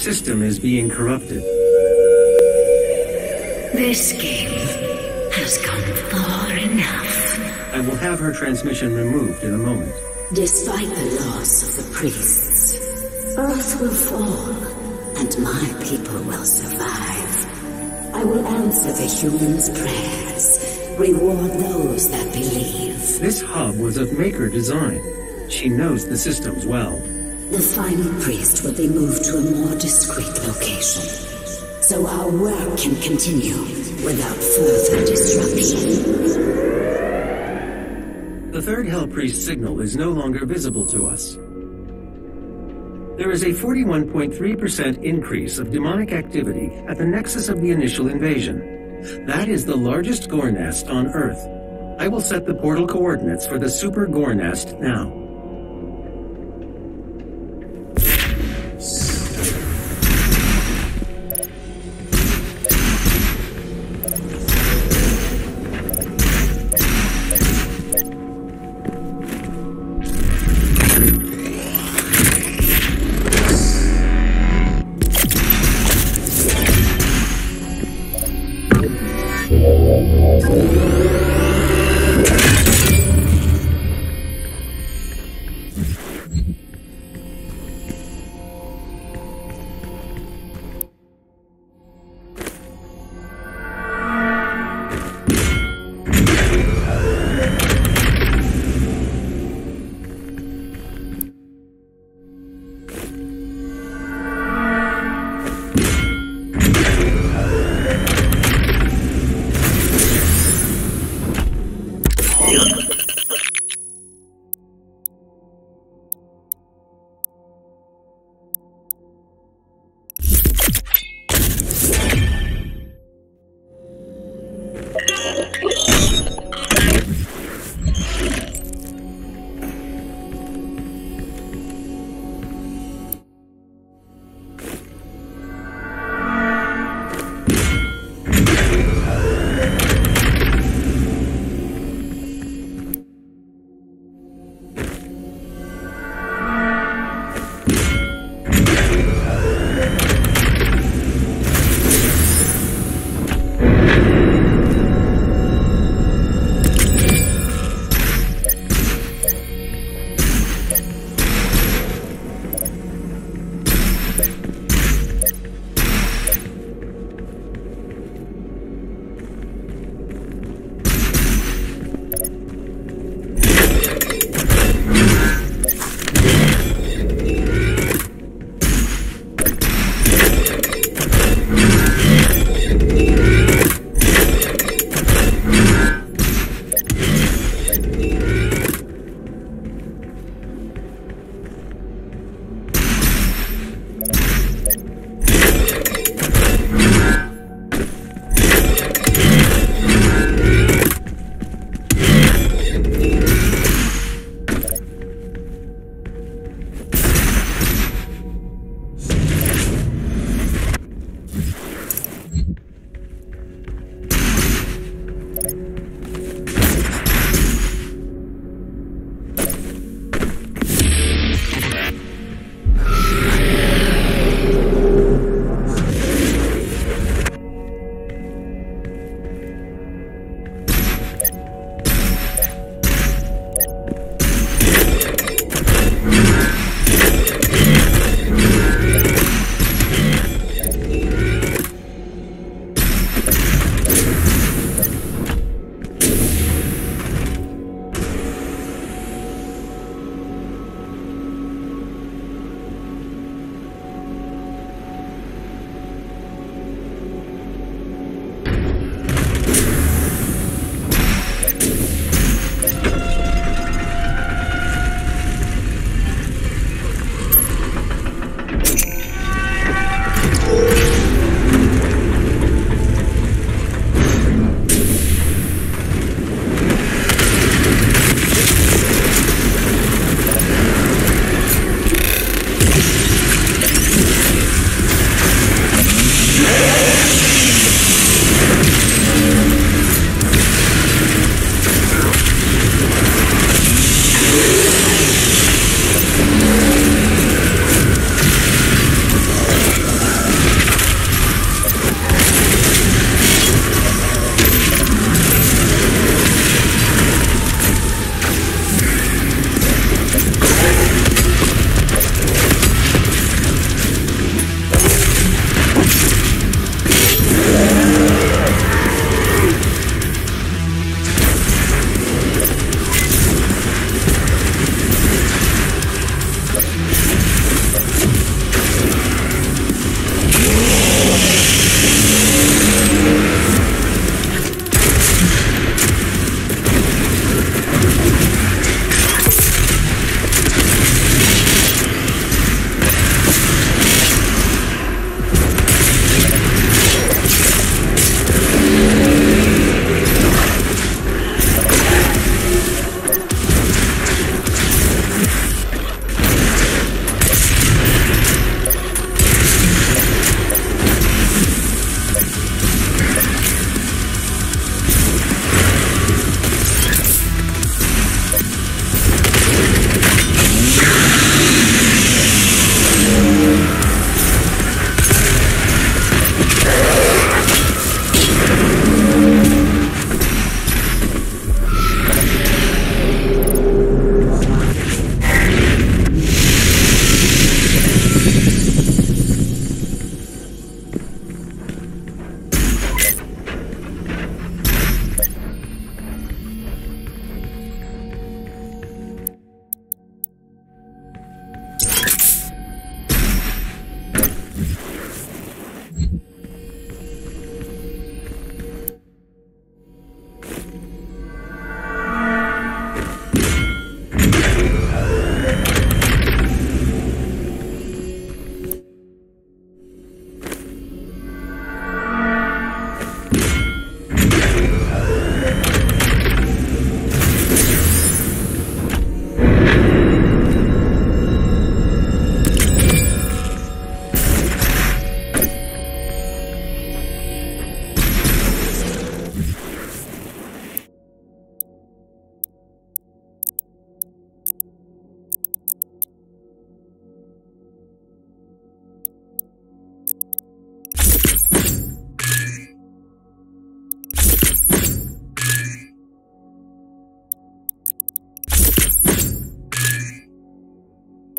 system is being corrupted. This game has gone far enough. I will have her transmission removed in a moment. Despite the loss of the priests, Earth will fall, and my people will survive. I will answer the humans' prayers, reward those that believe. This hub was of Maker design. She knows the systems well. The final priest will be moved to a more discreet location, so our work can continue without further disruption. The third Hell Priest signal is no longer visible to us. There is a 41.3% increase of demonic activity at the nexus of the initial invasion. That is the largest gore nest on Earth. I will set the portal coordinates for the super gore nest now.